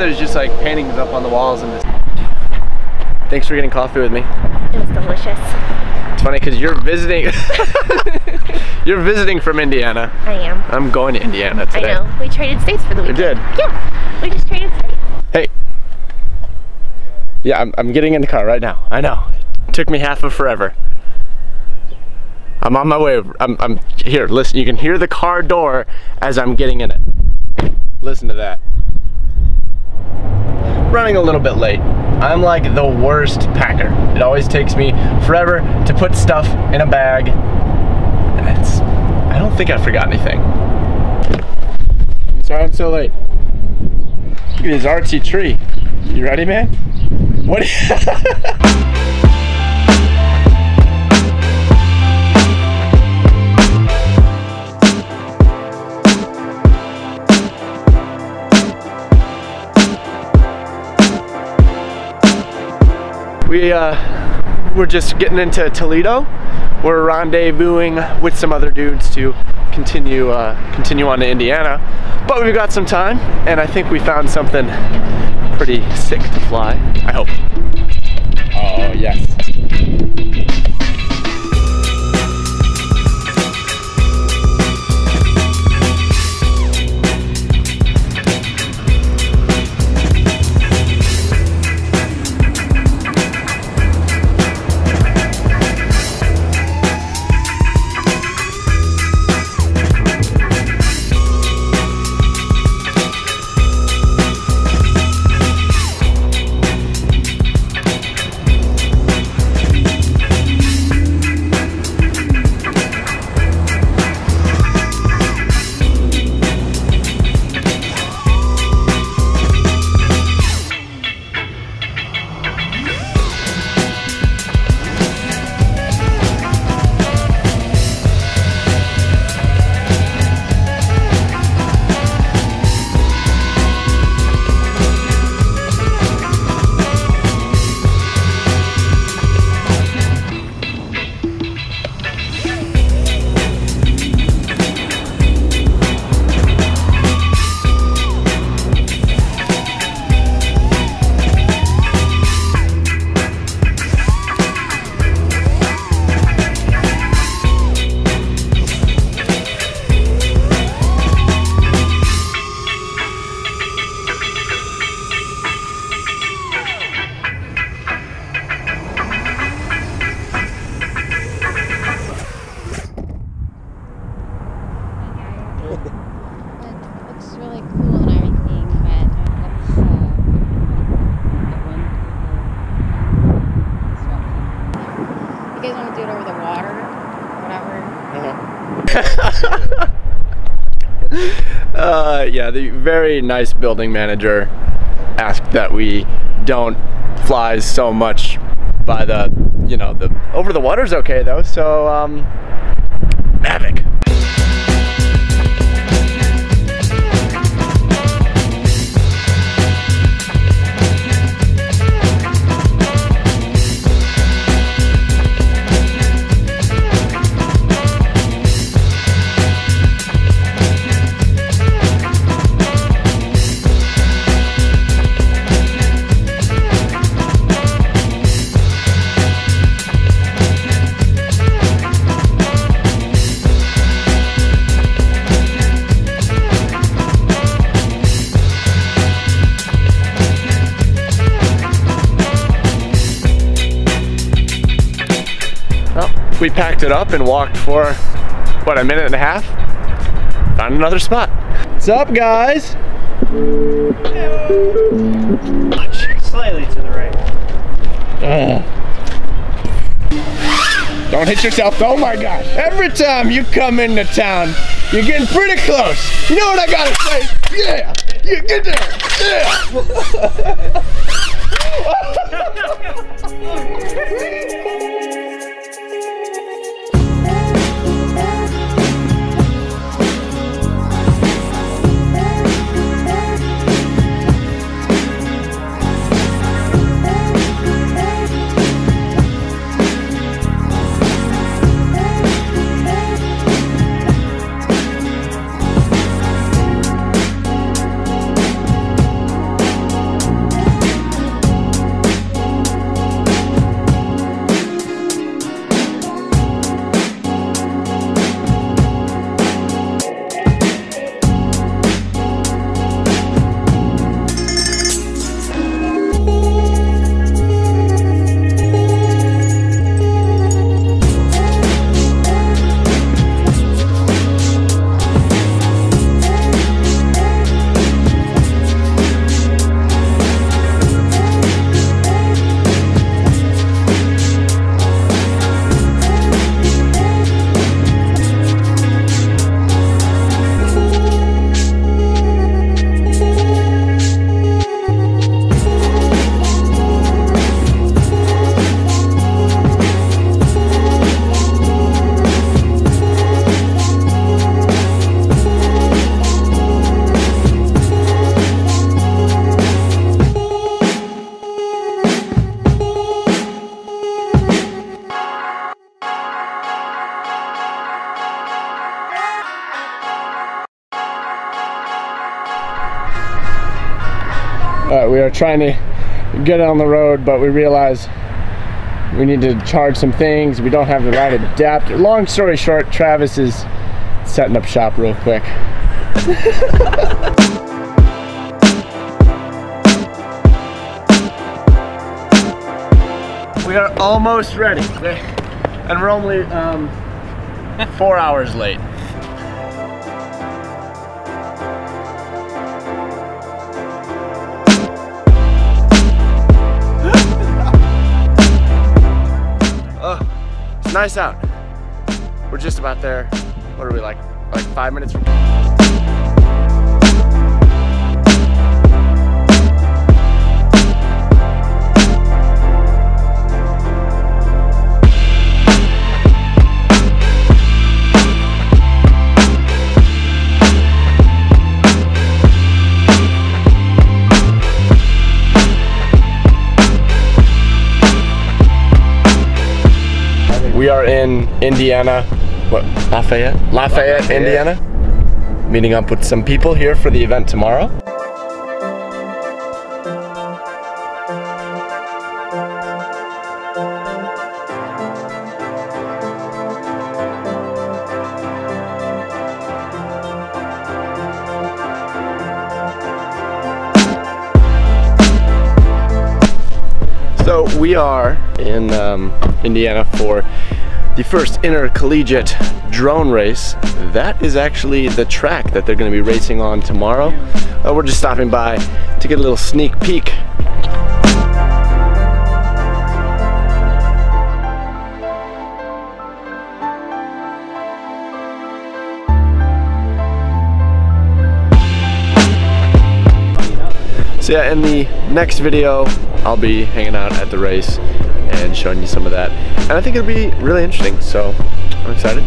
there's just like paintings up on the walls and this. Thanks for getting coffee with me. It was delicious. It's funny because you're visiting. you're visiting from Indiana. I am. I'm going to Indiana today. I know. We traded states for the We did. Yeah. We just traded states. Hey. Yeah, I'm, I'm getting in the car right now. I know. It took me half of forever. I'm on my way. I'm, I'm here. Listen, you can hear the car door as I'm getting in it. Listen to that. Running a little bit late. I'm like the worst packer. It always takes me forever to put stuff in a bag. I don't think I forgot anything. I'm sorry I'm so late. Look at this artsy tree. You ready, man? What? we uh, we're just getting into Toledo. We're rendezvousing with some other dudes to continue uh, continue on to Indiana. But we've got some time, and I think we found something pretty sick to fly. I hope. Oh yes. The very nice building manager asked that we don't fly so much by the, you know, the over the water's okay though. So, um, Mavic. We packed it up and walked for, what, a minute and a half? Found another spot. What's up, guys? Slightly to the right. Don't hit yourself. Oh my gosh. Every time you come into town, you're getting pretty close. You know what I gotta say? Yeah. You get there. Yeah. there trying to get on the road, but we realize we need to charge some things. We don't have the right adapter. Long story short, Travis is setting up shop real quick. we are almost ready. And we're only um, four hours late. Nice out. We're just about there. What are we like? Like five minutes from. In Indiana, what, Lafayette? Lafayette, Lafayette. Indiana. Meeting up with some people here for the event tomorrow. So we are in um, Indiana for the first intercollegiate drone race. That is actually the track that they're going to be racing on tomorrow. Uh, we're just stopping by to get a little sneak peek. So yeah, in the next video, I'll be hanging out at the race and showing you some of that. And I think it'll be really interesting, so I'm excited.